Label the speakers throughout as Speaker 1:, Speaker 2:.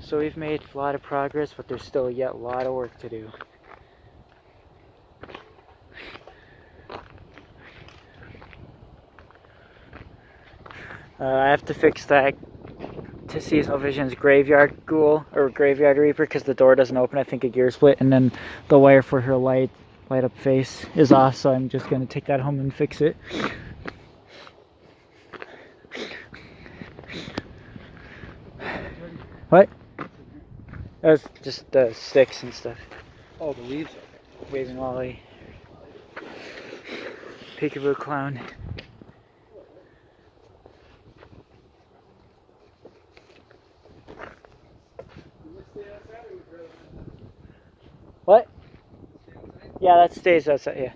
Speaker 1: So we've made a lot of progress, but there's still yet a lot of work to do. Uh, I have to fix that to Seasonal Vision's graveyard ghoul or graveyard reaper because the door doesn't open. I think a gear split, and then the wire for her light light up face is off. So I'm just gonna take that home and fix it. What? That was just the sticks and stuff.
Speaker 2: Oh, the leaves.
Speaker 1: Waving Lolly. Peekaboo Clown. What? Yeah, that stays outside, yeah.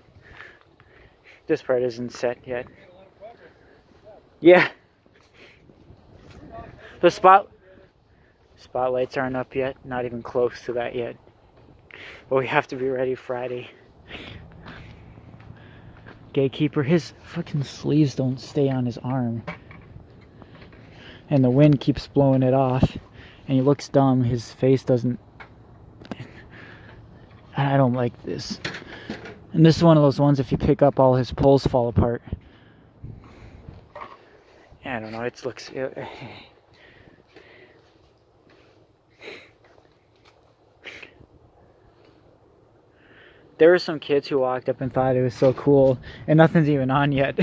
Speaker 1: This part isn't set yet. Yeah. The spot spotlights aren't up yet, not even close to that yet. But we have to be ready Friday. Gatekeeper, his fucking sleeves don't stay on his arm. And the wind keeps blowing it off. And he looks dumb. His face doesn't. I don't like this. And this is one of those ones, if you pick up, all his poles fall apart. I don't know, it looks. There were some kids who walked up and thought it was so cool, and nothing's even on yet.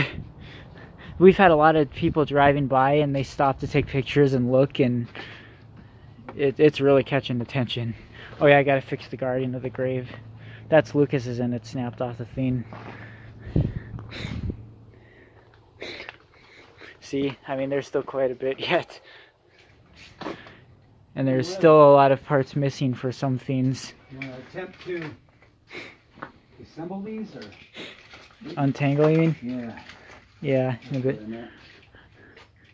Speaker 1: We've had a lot of people driving by and they stop to take pictures and look, and it, it's really catching attention. Oh, yeah, I gotta fix the Guardian of the Grave. That's Lucas's and it snapped off the thing. See, I mean, there's still quite a bit yet. And there's still a lot of parts missing for some things.
Speaker 2: You want to attempt to assemble these or?
Speaker 1: Untangle, you mean?
Speaker 2: Yeah.
Speaker 1: Yeah, in a bit. I'm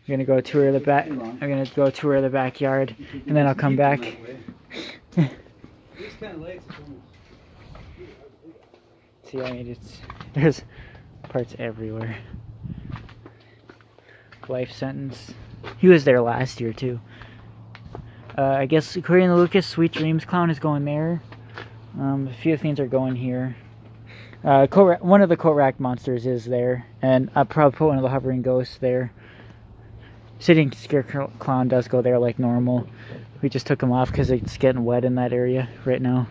Speaker 1: gonna go tour the back. I'm gonna go tour the backyard, and then I'll come back. See, I mean, it's there's parts everywhere. Life sentence. He was there last year too. Uh, I guess according to Lucas, Sweet Dreams Clown is going there. Um, a few things are going here. Uh, one of the coat monsters is there, and I'll probably put one of the hovering ghosts there. Sitting Scarecrow Clown does go there like normal. We just took him off because it's getting wet in that area right now.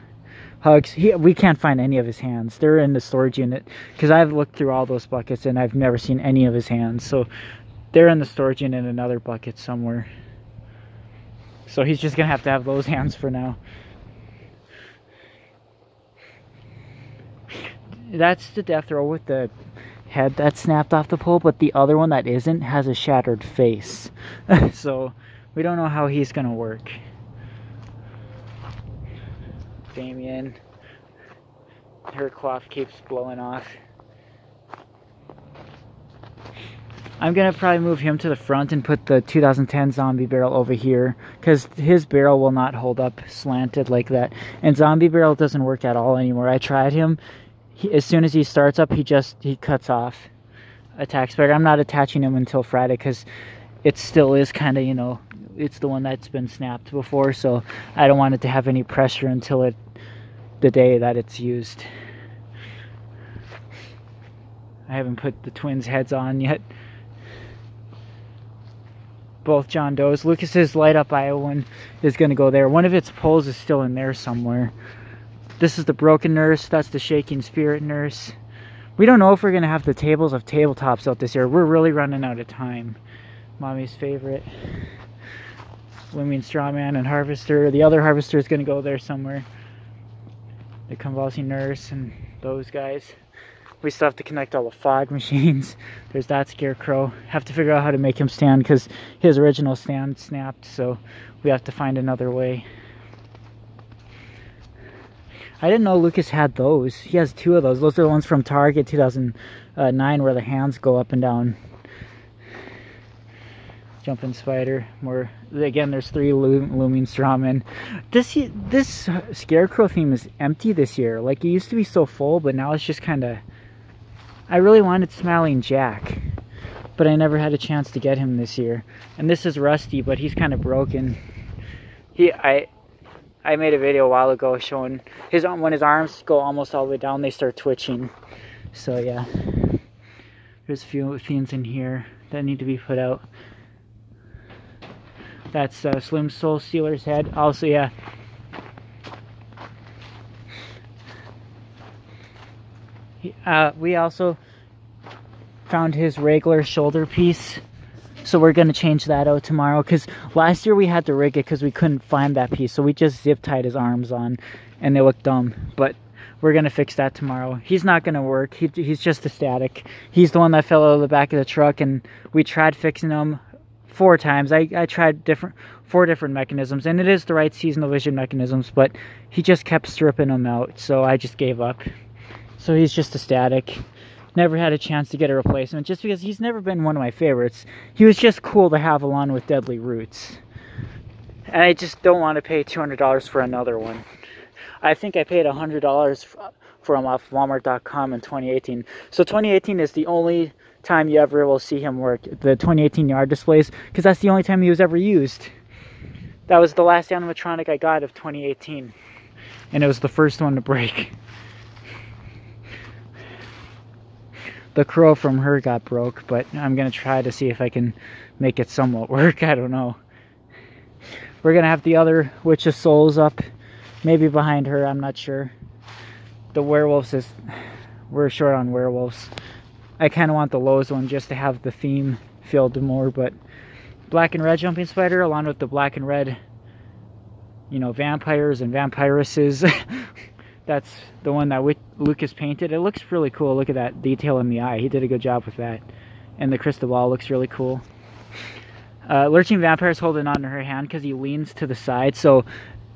Speaker 1: Hugs, he, we can't find any of his hands. They're in the storage unit because I've looked through all those buckets and I've never seen any of his hands. So they're in the storage unit in another bucket somewhere. So he's just gonna have to have those hands for now. That's the death row with the head that snapped off the pole, but the other one that isn't has a shattered face. so we don't know how he's gonna work. Damien, her cloth keeps blowing off. I'm gonna probably move him to the front and put the 2010 zombie barrel over here because his barrel will not hold up slanted like that. And zombie barrel doesn't work at all anymore. I tried him he, as soon as he starts up, he just he cuts off attacks. But I'm not attaching him until Friday because it still is kind of you know it's the one that's been snapped before, so I don't want it to have any pressure until it the day that it's used. I haven't put the twins' heads on yet. Both John Doe's. Lucas's light up Iowan is going to go there. One of its poles is still in there somewhere. This is the broken nurse. That's the shaking spirit nurse. We don't know if we're going to have the tables of tabletops out this year. We're really running out of time. Mommy's favorite. Swimming Strawman and Harvester. The other Harvester is going to go there somewhere. The convulsing nurse and those guys. We still have to connect all the fog machines. There's that scarecrow. Have to figure out how to make him stand because his original stand snapped. So we have to find another way. I didn't know Lucas had those. He has two of those. Those are the ones from Target 2009 where the hands go up and down. Jumping spider. More again. There's three looming strawmen. This this scarecrow theme is empty this year. Like it used to be so full, but now it's just kind of. I really wanted Smiling Jack, but I never had a chance to get him this year. And this is Rusty, but he's kind of broken. He I I made a video a while ago showing his when his arms go almost all the way down, they start twitching. So yeah, there's a few things in here that need to be put out. That's uh, Slim Soul Stealer's head. Also, yeah. Uh, we also found his regular shoulder piece so we're going to change that out tomorrow because last year we had to rig it because we couldn't find that piece. So we just zip tied his arms on and they look dumb. But we're going to fix that tomorrow. He's not going to work. He, he's just a static. He's the one that fell out of the back of the truck and we tried fixing him four times. I, I tried different four different mechanisms and it is the right seasonal vision mechanisms, but he just kept stripping them out. So I just gave up. So he's just a static never had a chance to get a replacement just because he's never been one of my favorites. He was just cool to have along with Deadly Roots. And I just don't want to pay $200 for another one. I think I paid $100 for him off Walmart.com in 2018. So 2018 is the only time you ever will see him work, the 2018 yard displays, because that's the only time he was ever used. That was the last animatronic I got of 2018. And it was the first one to break. The crow from her got broke, but I'm going to try to see if I can make it somewhat work. I don't know. We're going to have the other Witch of Souls up, maybe behind her, I'm not sure. The werewolves is, we're short on werewolves. I kind of want the Lowe's one just to have the theme filled more, but black and red jumping spider along with the black and red, you know, vampires and vampiresses. that's the one that Lucas painted. It looks really cool. Look at that detail in the eye. He did a good job with that. And the crystal ball looks really cool. Uh, Lurching Vampire is holding on to her hand because he leans to the side. So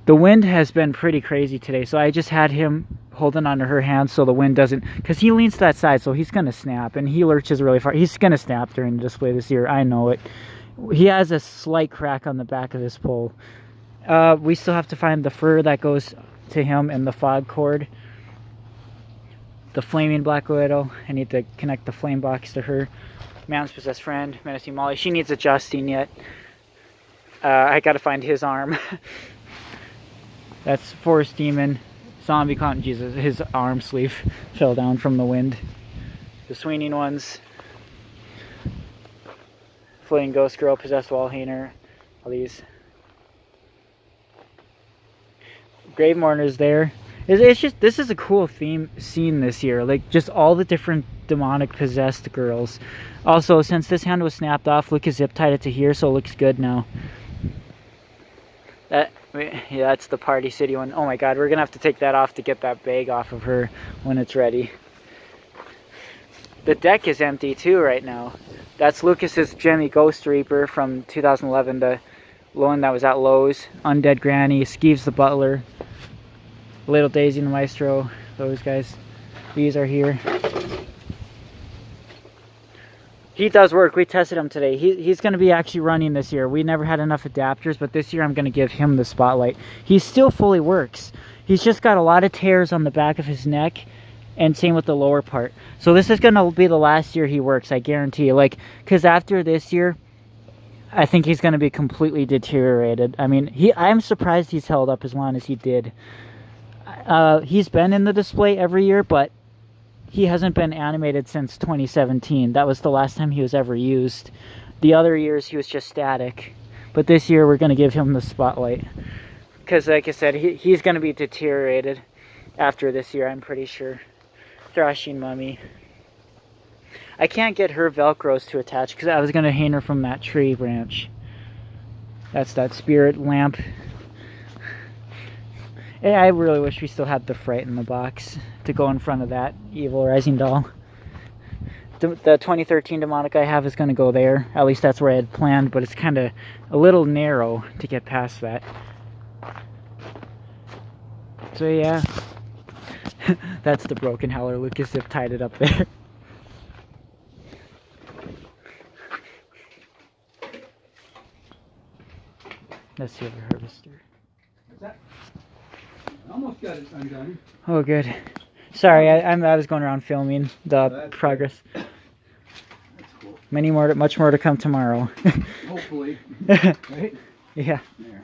Speaker 1: the wind has been pretty crazy today. So I just had him holding onto her hand so the wind doesn't... Because he leans to that side, so he's going to snap. And he lurches really far. He's going to snap during the display this year. I know it. He has a slight crack on the back of his pole. Uh, we still have to find the fur that goes to him and the fog cord. The flaming Black Widow. I need to connect the flame box to her. Man's possessed friend, Menacing Molly. She needs adjusting yet. Uh, I gotta find his arm. That's Forest Demon. Zombie Clown Jesus. His arm sleeve fell down from the wind. The swinging ones. Floating Ghost Girl, Possessed Wall Hanger. All these. Grave mourners there. It's, it's just this is a cool theme scene this year. Like just all the different demonic possessed girls. Also, since this hand was snapped off, Lucas zip tied it to here, so it looks good now. That yeah, that's the Party City one. Oh my God, we're gonna have to take that off to get that bag off of her when it's ready. The deck is empty too right now. That's Lucas's Gemmy Ghost Reaper from 2011, the one that was at Lowe's. Undead Granny, Skeeves the Butler, Little Daisy and the Maestro, those guys. These are here. He does work. We tested him today. He, he's going to be actually running this year. We never had enough adapters, but this year I'm going to give him the spotlight. He still fully works. He's just got a lot of tears on the back of his neck and same with the lower part. So this is going to be the last year he works, I guarantee. You. Like, because after this year, I think he's going to be completely deteriorated. I mean, he I'm surprised he's held up as long as he did. Uh, he's been in the display every year, but he hasn't been animated since 2017. That was the last time he was ever used. The other years he was just static. But this year we're going to give him the spotlight. Because like I said, he, he's going to be deteriorated after this year, I'm pretty sure. Thrashing Mummy. I can't get her Velcros to attach because I was going to hang her from that tree branch. That's that spirit lamp I really wish we still had the Fright in the box to go in front of that evil rising doll. The, the 2013 demonic I have is going to go there. At least that's where I had planned, but it's kind of a little narrow to get past that. So yeah, that's the broken howler. Lucas have tied it up there. Let's see over harvester
Speaker 2: almost got it undone.
Speaker 1: Oh, good. Sorry, I, I'm, I was going around filming the That's progress. That's cool. Many more, much more to come tomorrow.
Speaker 2: Hopefully. right?
Speaker 1: Yeah.
Speaker 2: There.